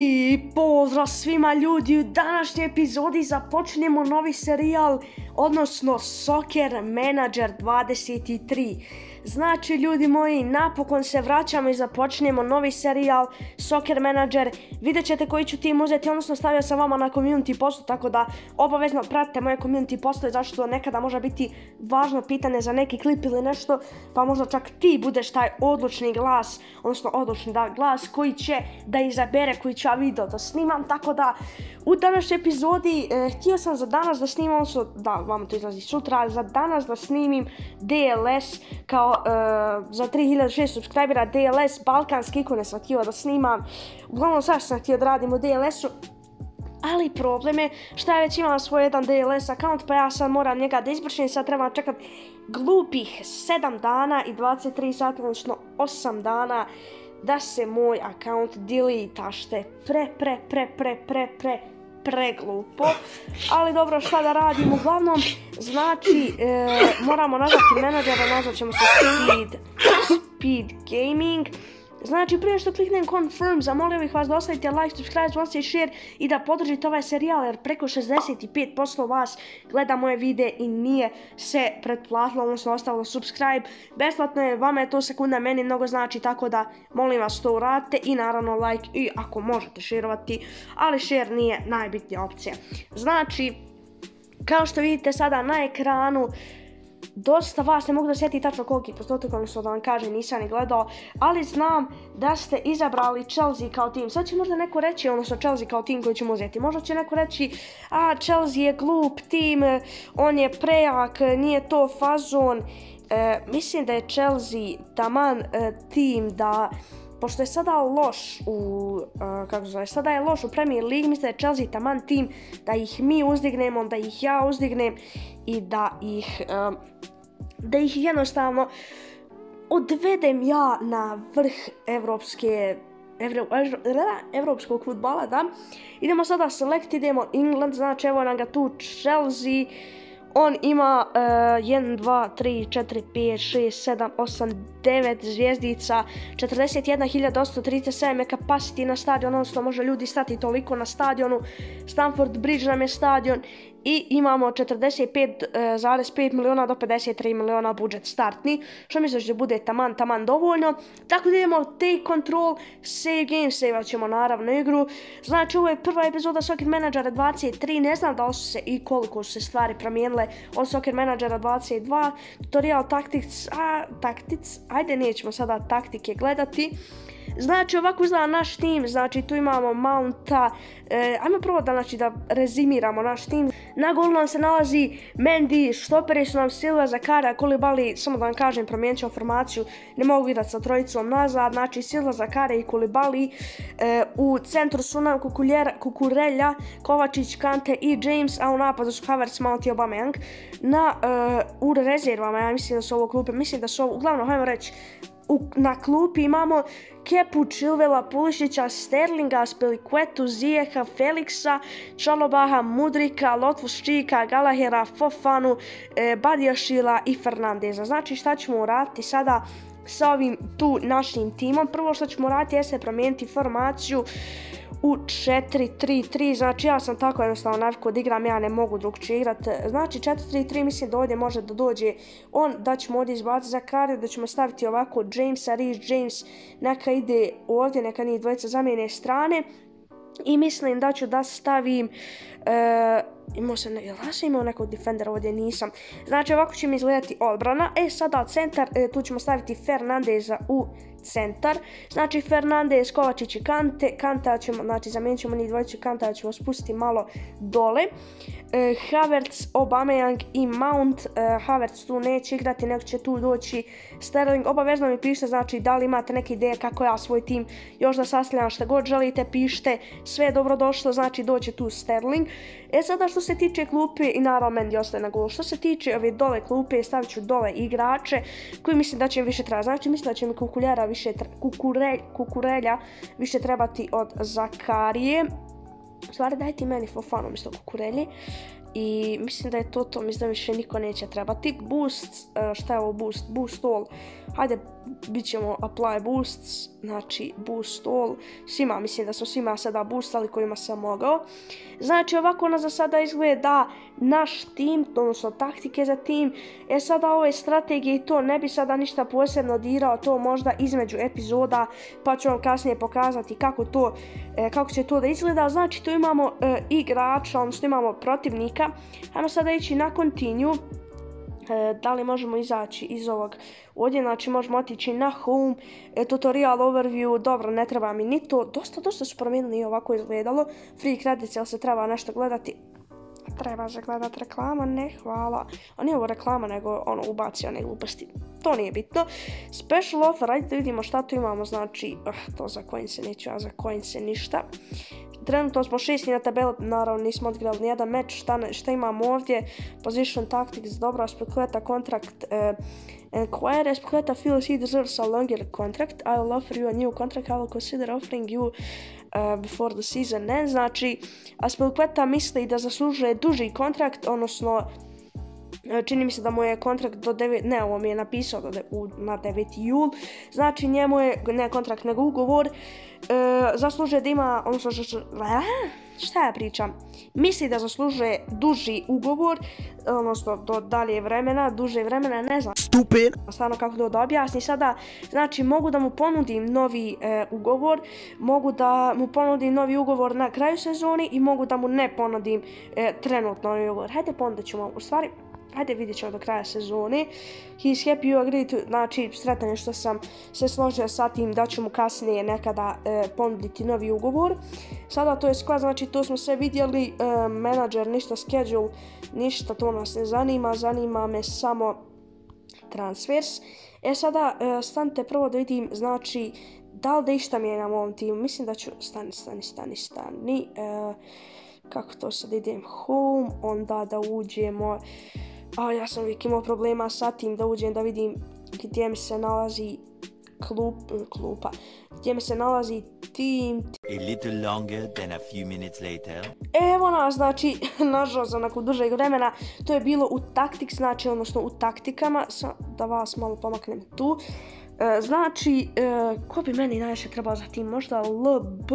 I pozdrav svima ljudi, u današnjoj epizodi započnemo novi serijal, odnosno Soccer Manager 23. Znači ljudi moji, napokon se vraćamo i započnemo novi serijal Soccer Manager. Vidjet ćete koji ću tim uzeti, odnosno stavio sam vama na community postu, tako da obavezno pratite moje community postove, zašto nekada može biti važno pitanje za neki klip ili nešto, pa možda čak ti budeš taj odlučni glas, odnosno odlučni da, glas koji će da izabere koji će ja video da snimam, tako da u današnjoj epizodi eh, htio sam za danas da snimam, odnosno da vam to izlazi sutra, za danas da snimim DLS kao eh, za 3006 subscribera DLS balkanski ikone sam htio da snimam, uglavnom sad sam htio da radim u DLS-u, ali problem je šta je već imala svoj jedan DLS account pa ja sad moram njega da izvršim i sad trebam čekat glupih 7 dana i 23 sata, odnosno 8 dana da se moj account deleta što je pre, pre, pre, pre, pre, pre, pre glupo. Ali dobro, šta da radim? Uglavnom, znači, e, moramo nazvati menadžera, nazvat ćemo se Speed, Speed Gaming. Znači, prije što kliknem confirm, zamolio bih vas da ostavite like, subscribe, zvonce i share i da podržite ovaj serijal jer preko 65% vas gleda moje videe i nije se pretplatilo, odnosno ostavilo subscribe. Besplatno je, vama je to sekunda, meni mnogo znači, tako da molim vas to uradite i naravno like i ako možete širovati, ali share nije najbitnija opcija. Znači, kao što vidite sada na ekranu, dosta vas ne mogu da sjeti tačno koliki postotak, odnosno da vam kažem, nisam ni gledao, ali znam da ste izabrali Chelsea kao tim. Sad će možda neko reći, odnosno Chelsea kao tim koji ćemo uzeti. Možda će neko reći, a Chelsea je glup tim, on je prejak, nije to fazon. E, mislim da je Chelsea taman e, tim da pošto je sada loš u, uh, kako zove, sada je loš u Premier League, mislim da je Chelsea taman tim da ih mi uzdignemo, da ih ja uzdignem i da ih, uh, da ih jednostavno odvedem ja na vrh evropske Evro, evropskog futbala, da. Idemo sada select, idemo England, znači evo nam ga tu Chelsea, on ima uh, 1, 2, 3, 4, 5, 6, 7, 8, 9 zvijezdica, 41.837 je capacity na stadion, odnosno može ljudi stati toliko na stadionu. Stamford Bridge nam je stadion i imamo 45,5 miliona do 53 miliona budžet startni, što misliš da bude taman, taman dovoljno. Tako da idemo take control, save game, save ćemo naravno igru. Znači ovo je prva epizoda Soccer Managera 23, ne znam da su se i koliko su se stvari promijenile od Soccer Managera 22, tutorial tactics, a tactics, ajde nećemo sada taktike gledati. Znači ovako izgleda naš tim, znači tu imamo Mounta, e, ajmo prvo da, znači, da rezimiramo naš tim. Na golu nam se nalazi Mendy, štoperi su nam Silva, Zakara, Kulibali, samo da vam kažem, promijenit ćemo formaciju, ne mogu igrati sa trojicom nazad, znači Silva, Zakara i Kulibali. E, u centru su nam Kukurelja, Kovačić, Kante i James, a u napadu su Havertz, Mount i Aubameyang. Na, e, u rezervama, ja mislim da su ovo klupe, mislim da su ovo, uglavnom, hajmo reći, u, na klupi imamo Kepu, Čilvela, Pulišića, Sterlinga, Spelikvetu, Zijeha, Feliksa, Čalobaha, Mudrika, Lotvuščika, Galahera, Fofanu, e, Badjašila i Fernandeza. Znači šta ćemo uraditi sada sa ovim tu našim timom? Prvo što ćemo uraditi jeste promijeniti formaciju u 4-3-3, znači ja sam tako jednostavno navikao da igram, ja ne mogu drugčije igrat. Znači 4-3-3 mislim da ovdje može da dođe on, da ćemo ovdje izbaciti za kare, da ćemo staviti ovako Jamesa, Reece James, neka ide ovdje, neka nije dvojica zamijene strane. I mislim da ću da stavim, uh, imao sam, jel ja sam imao nekog defendera ovdje, nisam. Znači ovako će mi izgledati odbrana. E sada centar, e, tu ćemo staviti Fernandeza u centar. Znači Fernandez, Kovačić i Kante. Kanta ćemo, znači zamijenit ćemo njih dvojicu Kanta ćemo spustiti malo dole. E, Havertz, Aubameyang i Mount. E, Havertz tu neće igrati, nego će tu doći Sterling. Obavezno mi pišite, znači da li imate neke ideje kako ja svoj tim još da sastavljam šta god želite, pišite. Sve je dobro došlo, znači doće tu Sterling. E sada što se tiče klupe i naravno Mendy ostaje na golu. Što se tiče ove dole klupe, stavit ću dole igrače koji mislim da će više trebati. Znači mislim da će mi kukuljara više kukure, kukurelja više trebati od Zakarije. U stvari dajte meni Fofanu umjesto kukurelji. I mislim da je to to, mislim da više niko neće trebati. Boost, e, šta je ovo boost? Boost all. Hajde, bit ćemo apply boosts, znači boost all. Svima, mislim da smo svima sada boostali kojima sam mogao. Znači ovako ona za sada izgleda naš tim, odnosno taktike za tim. E sada ove strategije i to ne bi sada ništa posebno dirao, to možda između epizoda, pa ću vam kasnije pokazati kako to, e, kako će to da izgleda. Znači tu imamo e, igrača, odnosno imamo protivnika. Ajmo sada ići na continue. E, da li možemo izaći iz ovog ovdje, znači možemo otići na home, e, tutorial overview, dobro, ne treba mi ni to, dosta, dosta su promijenili ovako izgledalo, free credits, jel se treba nešto gledati, treba se gledat reklama, ne hvala, a nije ovo reklama, nego ono ubacio one gluposti, to nije bitno. Special offer, ajde vidimo šta tu imamo, znači, uh, to za coin se neću, a za coin se ništa. Trenutno smo šesti na tabeli, naravno nismo odigrali nijedan meč, šta, šta imamo ovdje, position tactics, dobro, spekuleta kontrakt, uh, Inquire Espleta feels he deserves a longer contract. I will offer you a new contract. I will consider offering you uh, before the season ends. Znači, Aspilicueta misli da zaslužuje duži kontrakt, odnosno čini mi se da mu je kontrakt do 9, ne, ovo mi je napisao da u, na 9. jul, znači njemu je, ne kontrakt, nego ugovor, uh, zaslužuje da ima, odnosno, šta ja pričam, misli da zaslužuje duži ugovor, odnosno do dalje vremena, duže vremena, ne znam. Stupid. Stvarno kako to da objasni sada, znači mogu da mu ponudim novi e, ugovor, mogu da mu ponudim novi ugovor na kraju sezoni i mogu da mu ne ponudim e, trenutno novi ugovor. Hajde ponudit ćemo, u stvari, Hajde vidjet ćemo do kraja sezone. He's happy you agree to, znači sretan je što sam se složio sa tim da ću mu kasnije nekada e, ponuditi novi ugovor. Sada to je skla, znači to smo sve vidjeli, e, menadžer, ništa schedule, ništa to nas ne zanima, zanima me samo transfers. E sada, e, stanite prvo da vidim, znači, da li da išta mijenjam u ovom timu, mislim da ću, stani, stani, stani, stani, e, kako to sad idem home, onda da uđemo, a ja sam uvijek imao problema sa tim da uđem da vidim gdje mi se nalazi klup, klupa, gdje mi se nalazi tim. A little longer than a few minutes later. Evo nas, znači, nažalost, za nakon dužeg vremena, to je bilo u taktik, znači, odnosno u taktikama, sa, da vas malo pomaknem tu. E, znači, e, ko bi meni najviše trebao za tim, možda LB,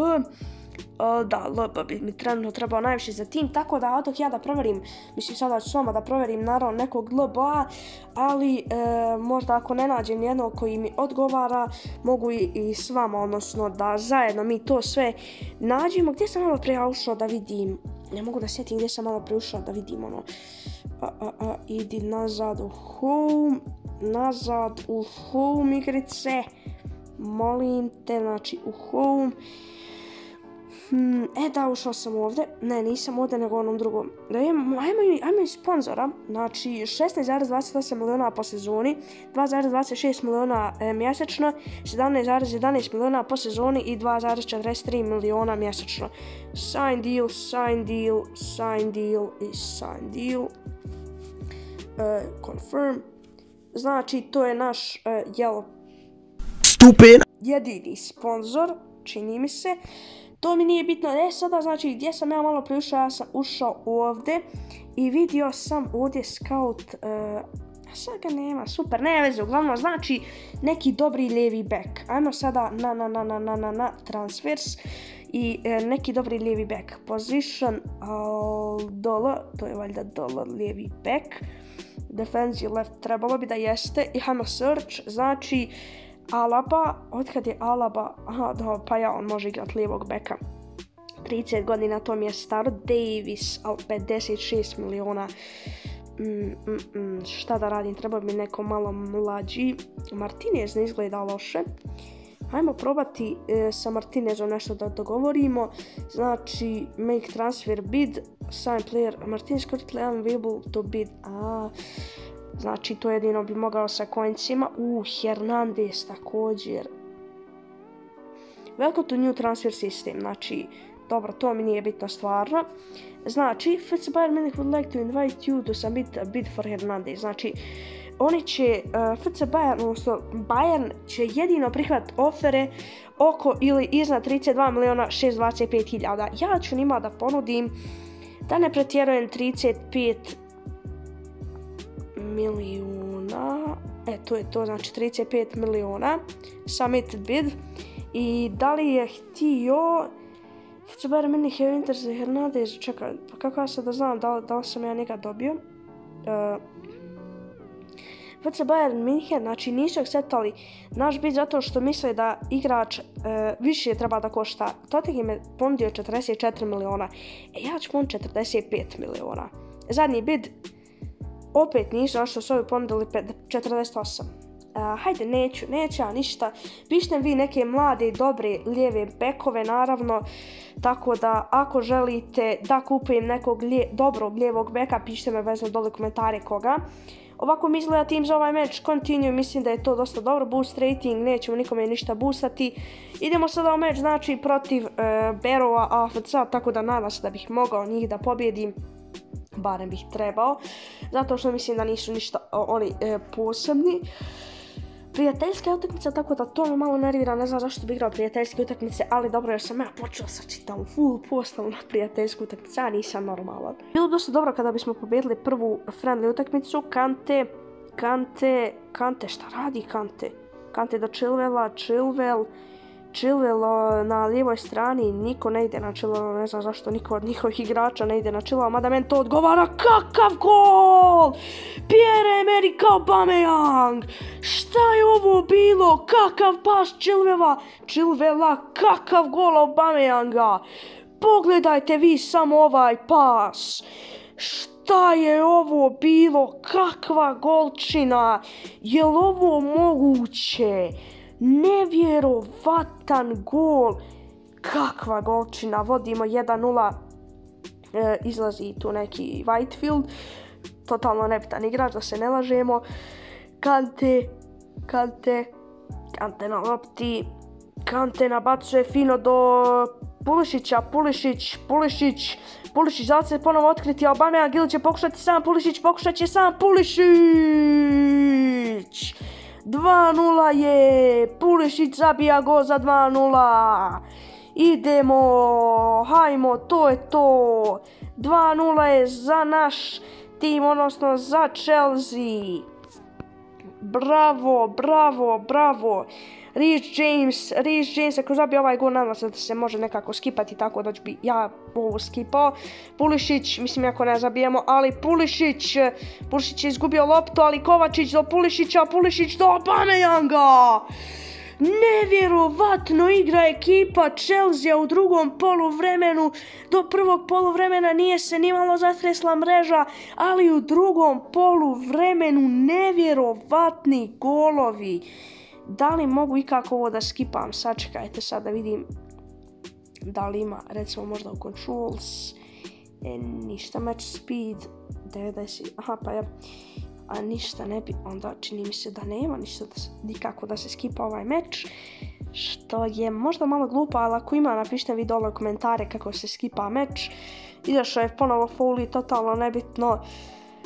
da, LB bi mi trenutno trebao najviše za tim, tako da dok ja da proverim, mislim sada ću s vama da proverim naravno nekog LBA, ali e, možda ako ne nađem nijednog koji mi odgovara, mogu i, i s vama, odnosno da zajedno mi to sve nađemo. Gdje sam malo prije ušao da vidim, ne mogu da sjetim gdje sam malo prije ušao da vidim ono, a, a, a, idi nazad u home, nazad u home igrice, molim te, znači u home, Hmm, e da, ušao sam ovdje. Ne, nisam ovdje nego onom drugom. Da imam, ajmo, ajmo i sponzora. Znači, 16,28 miliona po sezoni, 2,26 miliona e, mjesečno, 17,11 miliona po sezoni i 2,43 miliona mjesečno. Sign deal, sign deal, sign deal i sign deal. E, confirm. Znači, to je naš, e, jel... Stupid. Jedini sponsor, čini mi se. To mi nije bitno. E sada znači gdje sam ja malo priušao, ja sam ušao ovdje i vidio sam ovdje scout, uh, sad ga nema, super, ne veze, uglavnom znači neki dobri lijevi back. Ajmo sada na na na na na na, na transfers i uh, neki dobri lijevi back. Position dollar, to je valjda dollar lijevi back. Defensive left trebalo bi da jeste i hajmo search, znači Alaba, otkad je Alaba, aha, da, pa ja, on može igrat lijevog beka. 30 godina, to mi je star. Davis, al 56 miliona. Mm, mm, mm, šta da radim, treba mi neko malo mlađi. Martinez ne izgleda loše. Hajmo probati e, sa Martinezom nešto da dogovorimo. Znači, make transfer bid, sign player, Martinez currently unavailable to bid. A, Znači, to jedino bi mogao sa koncima. U, Hernandez također. Welcome to new transfer system. Znači, dobro, to mi nije bitno stvarno. Znači, FC Bayern Munich would like to invite you to submit a bid for Hernandez. Znači, oni će, uh, FC Bayern, odnosno Bayern će jedino prihvat ofere oko ili iznad 32 miliona 625 hiljada. Ja ću njima da ponudim Da ne pretjerujem 35 milijuna, e to je to, znači 35 milijuna submitted bid i da li je htio FC Bayern Munich je Inter za Hernandez, čekaj, pa kako ja sad da znam da, da li sam ja njega dobio? Uh, FC Bayern München, znači nisu akceptali naš bid zato što misle da igrač e, više treba da košta. Tottenham je ponudio 44 miliona, e ja ću ponuditi 45 miliona. Zadnji bid opet nisu, zato što su ovi ponudili pe- 48. Uh, hajde, neću, neću ja ništa. Pišite vi neke mlade i dobre lijeve bekove, naravno. Tako da, ako želite da kupim nekog dobrog lijevog beka, pišite me vezno dole komentare koga. Ovako mi izgleda tim za ovaj meč, continue, mislim da je to dosta dobro, boost rating, nećemo nikome ništa boostati. Idemo sada u meč, znači, protiv uh, Berova AFC, tako da nadam se da bih mogao njih da pobjedim barem bih trebao, zato što mislim da nisu ništa oni e, posebni. Prijateljska utakmica, tako da to me malo nervira, ne znam zašto bi igrao prijateljske utakmice, ali dobro jer sam ja počeo sa čitavom full postavu na prijateljsku utakmicu, ja nisam normalan. Bilo bi dosta dobro kada bismo pobjedili prvu friendly utakmicu, Kante, Kante, Kante, šta radi Kante? Kante do Chilvela, Chilwell, Chilwell o, na lijevoj strani, niko ne ide na Chilwell, ne znam zašto niko od njihovih igrača ne ide na Chilwell, mada meni to odgovara, kakav gol! Pierre-Emerick Aubameyang! Šta je ovo bilo? Kakav pas Chilwella? Chilwella, kakav gol Aubameyanga! Pogledajte vi samo ovaj pas! Šta je ovo bilo? Kakva golčina? Jel ovo moguće? Nevjerovatan gol! Kakva golčina! Vodimo 1-0. E, izlazi tu neki Whitefield. Totalno nebitan igrač, da se ne lažemo. Kante, Kante, Kante na lopti. Kante nabacuje fino do Pulišića, Pulišić, Pulišić, Pulišić, da se ponovo otkriti, Aubameyang ili će pokušati sam Pulišić, pokušat će sam Pulišić! 2-0 je, Pulišić zabija go za 2-0. Idemo, hajmo, to je to. 2-0 je za naš tim, odnosno za Chelsea. Bravo, bravo, bravo. Rhys James, Rhys James, ako zabije ovaj gol, nadam se da se može nekako skipati tako da ću bi ja ovo skipao. Pulišić, mislim ako ne zabijemo, ali Pulišić, Pulišić je izgubio loptu, ali Kovačić do Pulišića, Pulišić do Aubameyanga. Nevjerovatno igra ekipa Chelsea u drugom poluvremenu. Do prvog poluvremena nije se nimalo zatresla mreža, ali u drugom poluvremenu nevjerovatni golovi. Da li mogu ikako ovo da skipam? Sačekajte sad da vidim da li ima, recimo možda u controls, e, ništa, match speed, 90, aha pa ja, a ništa ne bi, onda čini mi se da nema ništa da nikako da se skipa ovaj meč, što je možda malo glupo, ali ako ima napišite vi dole komentare kako se skipa meč, izašao je ponovo Foley, totalno nebitno,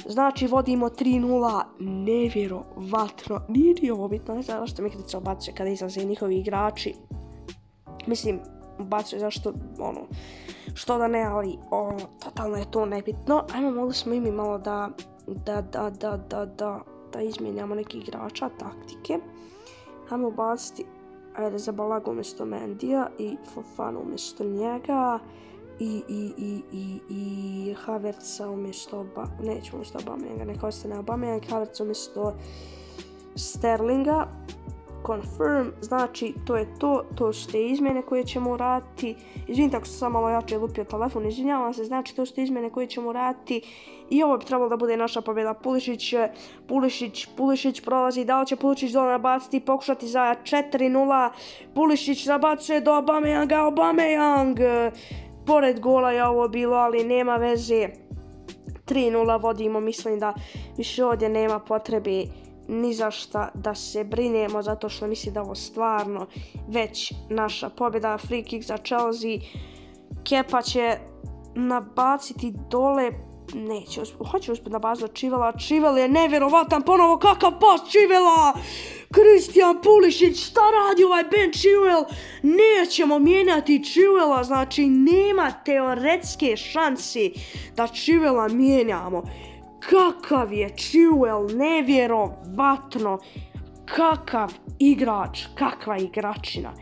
Znači, vodimo 3-0, nevjerovatno, nije ni ovo bitno, ne znam zašto Mikrica obacuje kada izlaze njihovi igrači. Mislim, ubacuje zašto, ono, što da ne, ali, o, totalno je to nebitno. Ajmo, mogli smo i mi malo da, da, da, da, da, da, da izmijenjamo neki igrača, taktike. Ajmo ubaciti, ajde, za Balagu umjesto Mendija i Fofanu umjesto njega i, i, i, i, i Havertza umjesto Oba, neću umjesto Aubameyanga, neka ostane Aubameyang, Havertz umjesto Sterlinga, confirm, znači to je to, to su te izmjene koje ćemo raditi, izvinite ako sam malo jače lupio telefon, izvinjavam se, znači to su te izmjene koje ćemo raditi. I ovo bi trebalo da bude naša pobjeda. Pulišić, Pulišić, Pulišić prolazi, da li će Pulišić dole nabaciti, pokušati za 4-0, Pulišić nabacuje do Aubameyanga, Aubameyang, pored gola je ovo bilo, ali nema veze. 3-0 vodimo, mislim da više ovdje nema potrebe ni za šta da se brinemo, zato što mislim da ovo stvarno već naša pobjeda. Free kick za Chelsea. Kepa će nabaciti dole. Neće hoće uspjeti na bazu Čivela, Čivel je nevjerovatan, ponovo kakav pas Čivela, Kristijan Pulišić, šta radi ovaj Ben Chivel, nećemo mijenjati Chivela, znači nema teoretske šanse da Chivela mijenjamo, kakav je Chivel, nevjerovatno, kakav igrač, kakva igračina.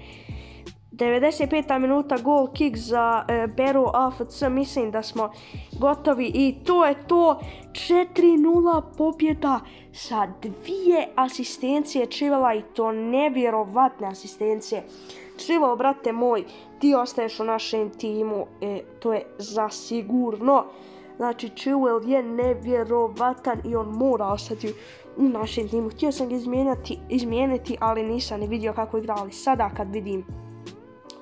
95. minuta gol kick za e, Beru AFC, mislim da smo gotovi i to je to 4-0 pobjeda sa dvije asistencije Čivela i to nevjerovatne asistencije. Čivelo, brate moj, ti ostaješ u našem timu, e, to je zasigurno. Znači, Chilwell je nevjerovatan i on mora ostati u našem timu. Htio sam ga izmijeniti, ali nisam ni vidio kako igrali. Sada kad vidim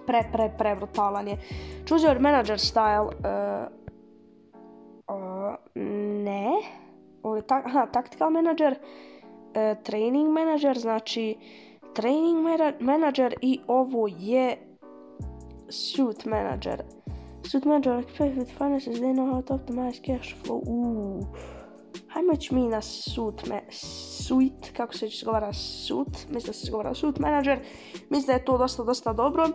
pre, pre, pre brutalan je. Choose your manager style. Uh, uh, ne. Ovo je ta, aha, tactical manager. Uh, training manager, znači training manager i ovo je suit manager. Suit manager expect with finances, they know how to optimize cash flow. Uuu. Hajmo ići mi na suit, me, suit, kako se izgovara suit, mislim da se izgovara suit manager, mislim da je to dosta, dosta dobro.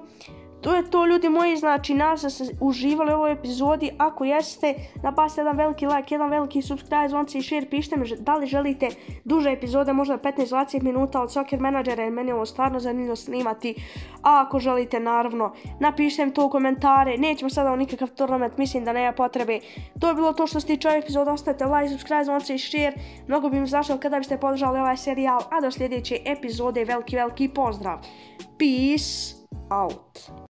To je to ljudi moji, znači nas ste uživali u ovoj epizodi, ako jeste, napasite jedan veliki like, jedan veliki subscribe, zvonci i share, pišite mi da li želite duže epizode, možda 15-20 minuta od Soccer Managera, jer meni je ovo stvarno zanimljivo snimati, a ako želite naravno, napišite mi to u komentare, nećemo sada u nikakav turnament, mislim da nema potrebe. To je bilo to što se tiče ovog epizoda, ostavite like, subscribe, zvonci i share, mnogo bi mi značilo kada biste podržali ovaj serijal, a do sljedeće epizode veliki veliki pozdrav. Peace out.